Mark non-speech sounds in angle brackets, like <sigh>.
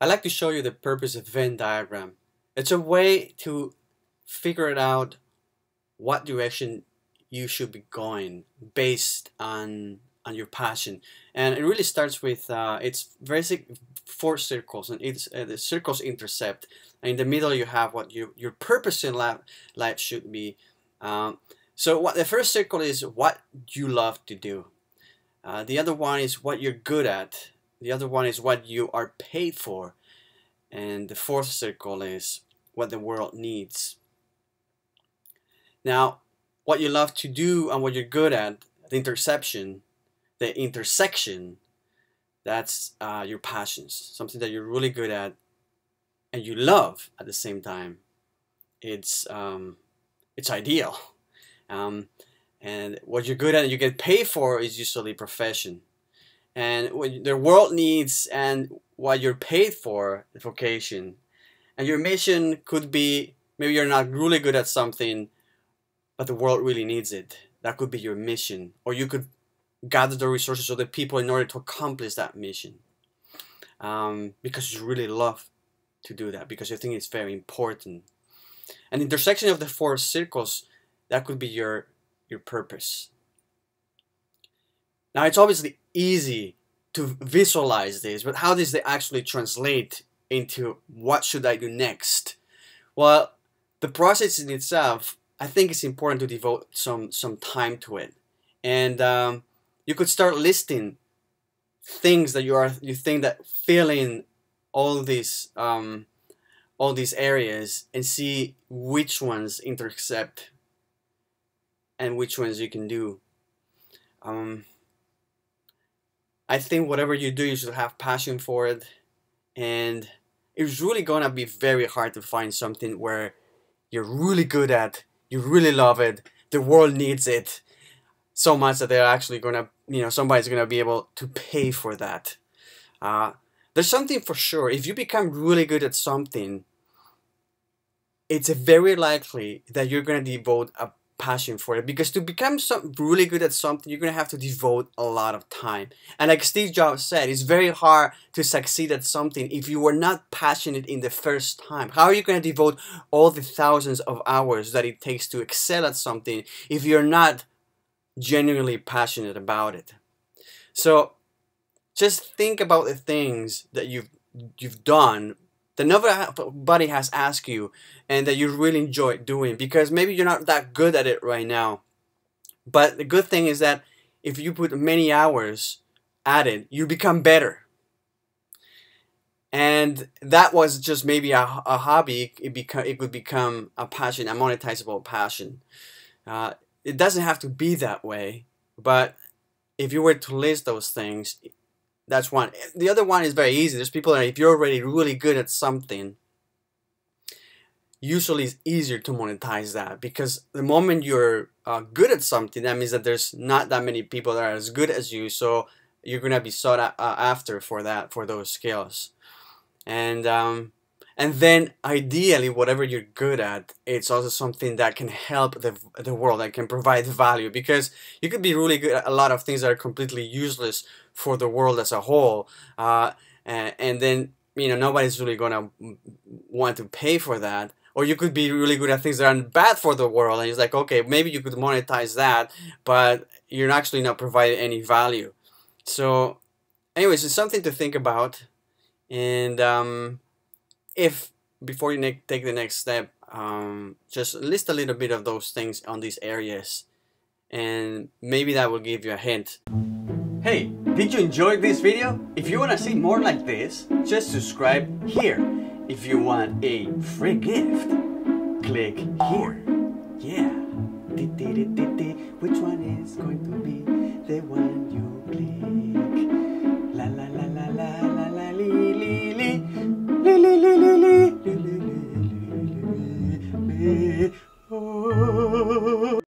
I like to show you the purpose of Venn diagram. It's a way to figure out what direction you should be going based on on your passion. And it really starts with uh, it's basic four circles and it's uh, the circles intercept. And in the middle you have what you, your purpose in life, life should be. Um, so what the first circle is what you love to do. Uh, the other one is what you're good at the other one is what you are paid for. And the fourth circle is what the world needs. Now, what you love to do and what you're good at, the interception, the intersection, that's uh, your passions, something that you're really good at and you love at the same time. It's, um, it's ideal. <laughs> Um, and what you're good at and you get paid for is usually profession and what the world needs and what you're paid for the vocation. And your mission could be maybe you're not really good at something but the world really needs it. That could be your mission. Or you could gather the resources of the people in order to accomplish that mission. Um, because you really love to do that because you think it's very important. An intersection of the four circles that could be your your purpose. Now it's obviously easy to visualize this, but how does it actually translate into what should I do next? Well, the process in itself, I think it's important to devote some some time to it, and um, you could start listing things that you are you think that fill in all these um, all these areas and see which ones intercept and which ones you can do. Um, I think whatever you do, you should have passion for it. And it's really gonna be very hard to find something where you're really good at, you really love it, the world needs it so much that they're actually gonna, you know, somebody's gonna be able to pay for that. Uh, there's something for sure. If you become really good at something, it's very likely that you're gonna devote a passion for it because to become some really good at something you're gonna have to devote a lot of time. And like Steve Jobs said it's very hard to succeed at something if you were not passionate in the first time. How are you gonna devote all the thousands of hours that it takes to excel at something if you're not genuinely passionate about it? So just think about the things that you've you've done that nobody has asked you and that you really enjoy doing because maybe you're not that good at it right now. But the good thing is that if you put many hours at it, you become better. And that was just maybe a, a hobby. It, become, it could become a passion, a monetizable passion. Uh, it doesn't have to be that way, but if you were to list those things, that's one. The other one is very easy. There's people that if you're already really good at something, usually it's easier to monetize that because the moment you're uh, good at something, that means that there's not that many people that are as good as you. So you're gonna be sought uh, after for that for those skills, and um, and then ideally whatever you're good at it's also something that can help the, the world and can provide value because you could be really good at a lot of things that are completely useless for the world as a whole uh, and, and then you know nobody's really gonna want to pay for that. Or you could be really good at things that are bad for the world and it's like okay maybe you could monetize that but you're actually not providing any value. So anyways it's something to think about and um, if before you take the next step, um, just list a little bit of those things on these areas and maybe that will give you a hint. Hey, did you enjoy this video? If you want to see more like this, just subscribe here. If you want a free gift, click here. Yeah. Which one is going to be the one you click?